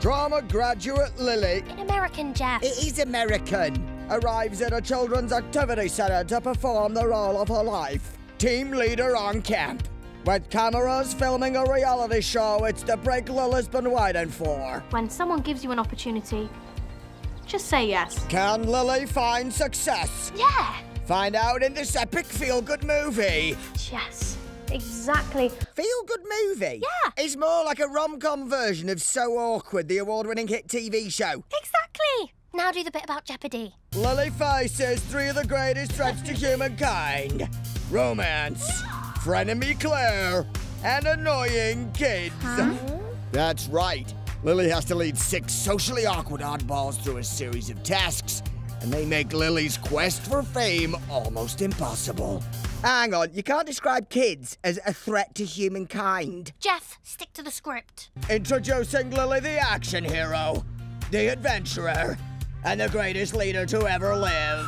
Drama graduate Lily In American, Jeff. It is American. Arrives at a children's activity centre to perform the role of her life. Team leader on camp. With cameras filming a reality show, it's the break Lily's been waiting for. When someone gives you an opportunity, just say yes. Can Lily find success? Yeah. Find out in this epic feel-good movie. Yes. Exactly. Feel-good movie? Yeah. It's more like a rom-com version of So Awkward, the award-winning hit TV show. Exactly. Now do the bit about Jeopardy. Lily faces three of the greatest threats to humankind romance, frenemy Claire, and annoying kids. That's right. Lily has to lead six socially awkward oddballs through a series of tasks, and they make Lily's quest for fame almost impossible. Hang on, you can't describe kids as a threat to humankind. Jeff, stick to the script. Introducing Lily the action hero, the adventurer, and the greatest leader to ever live.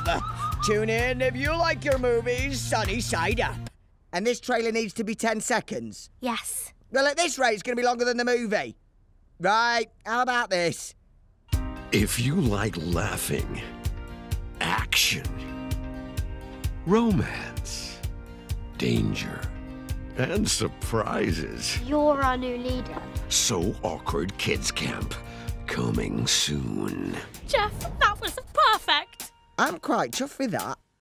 Tune in if you like your movies sunny side up. And this trailer needs to be 10 seconds. Yes. Well, at this rate, it's going to be longer than the movie. Right, how about this? If you like laughing, action, romance, danger, and surprises, You're our new leader. So Awkward Kids Camp, coming soon. Jeff, that was perfect. I'm quite chuffed with that.